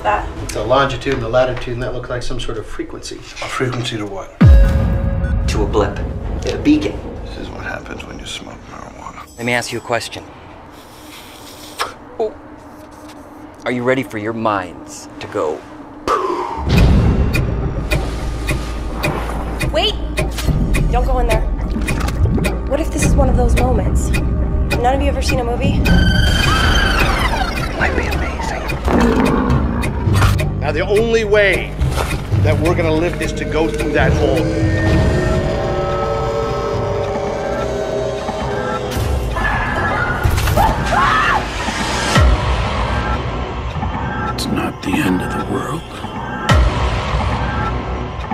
What's that? It's a longitude and a latitude, and that looks like some sort of frequency. A frequency to what? To a blip. A beacon. This is what happens when you smoke marijuana. Let me ask you a question. Oh. Are you ready for your minds to go? Wait! Don't go in there. What if this is one of those moments? None of you ever seen a movie? The only way that we're gonna live is to go through that hole. It's not the end of the world.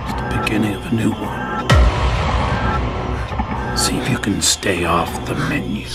It's the beginning of a new one. See if you can stay off the menu.